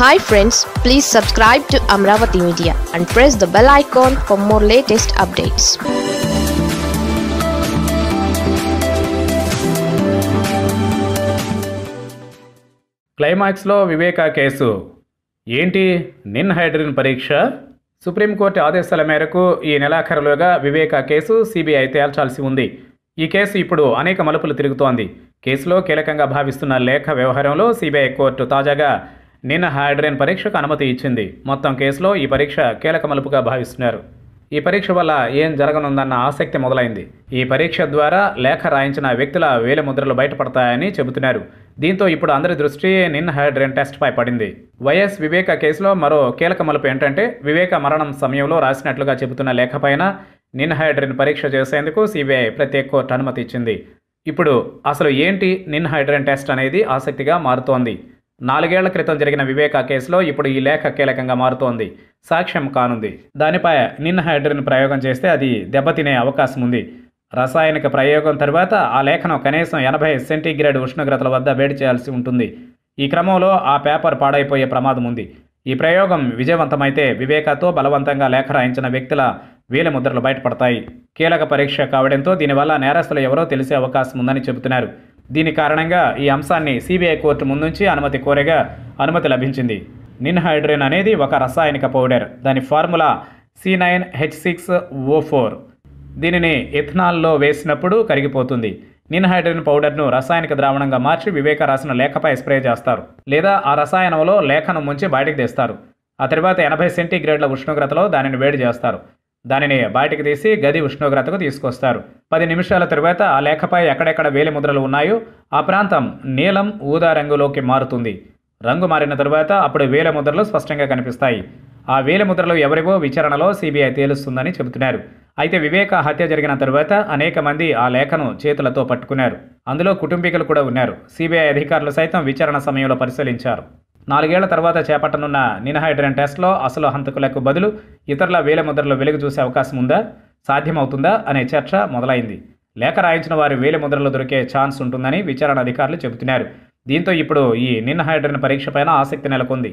Hi friends please subscribe to Amaravati media and press the bell icon for more latest updates క్లైమాక్స్లో Viveka case. ఏంటి? నిన్ హైడ్రిన్ పరీక్ష? Supreme court ఆదేశాల మేరకు ఈ నెలాఖరులోగా వివేకా కేసు సిబిఐ తేల్చాల్సి ఉంది. ఈ కేసు ఇప్పుడు అనేక మలుపులు తిరుగుతోంది. కేసులో కీలకంగా భావిస్తున్న లేఖ వ్యవహారంలో సిబిఐ కోర్టు తాజాగా నిన్న హైడ్రేన్ పరీక్షకు అనుమతి ఇచ్చింది. మొత్తం కేసులో ఈ పరీక్ష కీలక మలుపుగా భావిస్తున్నారు. ఈ పరీక్ష వల్ల ఏం జరగనుందన్న ఆసక్తి మొదలైంది. ఈ పరీక్ష ద్వారా లేఖ రాయించిన వ్యక్తుల వేలి ముద్రలు బయటపడతాయని చెబుతున్నారు. దీంతో ఇప్పుడు అందరి దృష్టి నిన్ హైడ్రేన్ టెస్ట్పై పడింది. వైఎస్ వివేక కేసులో మరో కీలక మలుపు ఏంటంటే వివేక మరణం సమయంలో రాసినట్లుగా చెబుతున్న లేఖపైన నిన్ హైడ్రేన్ పరీక్ష చేసేందుకు సిబిఐ ప్రత్యేక కోర్టు అనుమతి ఇచ్చింది. ఇప్పుడు అసలు ఏంటి నిన్ హైడ్రేన్ టెస్ట్ అనేది ఆసక్తిగా మారుతోంది. నాలుగేళ్ళ క్రితం జరిగిన వివేక కేసులో ఇప్పుడు ఈ లేఖ కీలకంగా మారుతోంది. సాక్ష్యం కానుంది. దానిపై నిన్న హైడ్రిన్ ప్రయోగం చేస్తే అది దెబ్బతినే అవకాశం ఉంది రసాయనిక ప్రయోగం తర్వాత ఆ లేఖను కనీసం ఎనభై సెంటీగ్రేడ్ ఉష్ణోగ్రతల వద్ద వేడి చేయాల్సి ఉంటుంది. ఈ క్రమంలో ఆ పేపర్ పాడైపోయే ప్రమాదం ఉంది ఈ ప్రయోగం విజయవంతమైతే వివేకతో బలవంతంగా లేఖ రాయించిన వ్యక్తుల వేలి ముద్రలు బయటపడతాయి. కీలక పరీక్ష కావడంతో దీనివల్ల నేరస్తులు ఎవరో తెలిసే అవకాశం ఉందని చెబుతున్నారు. దీని కారణంగా ఈ అంశాన్ని సిబిఐ కోర్టు ముందుంచి అనుమతి కోరగా అనుమతి లభించింది. నిన్హైడ్రిన్ అనేది ఒక రసాయనిక పౌడర్. దాని formula C nine H six O four. దీనిని ఎథనాల్లో వేసినప్పుడు కరిగిపోతుంది. నిన్హైడ్రిన్ పౌడర్ను రసాయనిక ద్రావణంగా మార్చి వివేక రాసిన లేఖపై స్ప్రే చేస్తారు. లేదా ఆ రసాయనంలో లేఖను ముంచి బయటకు తీస్తారు. ఆ తర్వాత ఎనభై సెంటీగ్రేడ్ల ఉష్ణోగ్రతలో దానిని వేడి చేస్తారు. దానిని బయటకు తీసి గది ఉష్ణోగ్రతకు తీసుకొస్తారు. పది నిమిషాల తరువాత ఆ లేఖపై ఎక్కడెక్కడ వేలి ముద్రలు ఉన్నాయో ఆ ప్రాంతం నీలం ఊదా రంగులోకి మారుతుంది. రంగు మారిన తరువాత అప్పుడు వేల ముద్రలు స్పష్టంగా కనిపిస్తాయి. ఆ వేల ముద్రలు ఎవరివో విచారణలో సిబిఐ తేలుస్తుందని చెబుతున్నారు. అయితే వివేక హత్య జరిగిన తరువాత అనేక మంది ఆ లేఖను చేతులతో పట్టుకున్నారు. అందులో కుటుంబీకులు కూడా ఉన్నారు. సిబిఐ అధికారులు సైతం విచారణ సమయంలో పరిశీలించారు. నాలుగేళ్ళ తర్వాత చేపట్టనున్న నినహైడ్రన్ టెస్ట్లో అసలు హంతకులకు బదులు ఇతరుల వేల ముద్రలు వెలుగు చూసే అవకాశం ఉందా? సాధ్యమవుతుందా? అనే చర్చ మొదలైంది. లేఖ రాయించిన వారి వేల ముద్రలు దొరికే ఛాన్స్ ఉంటుందని విచారణ అధికారులు చెబుతున్నారు. దీంతో ఇప్పుడు ఈ నిన్న హైడ్రన్ పరీక్ష పైన ఆసక్తి నెలకొంది.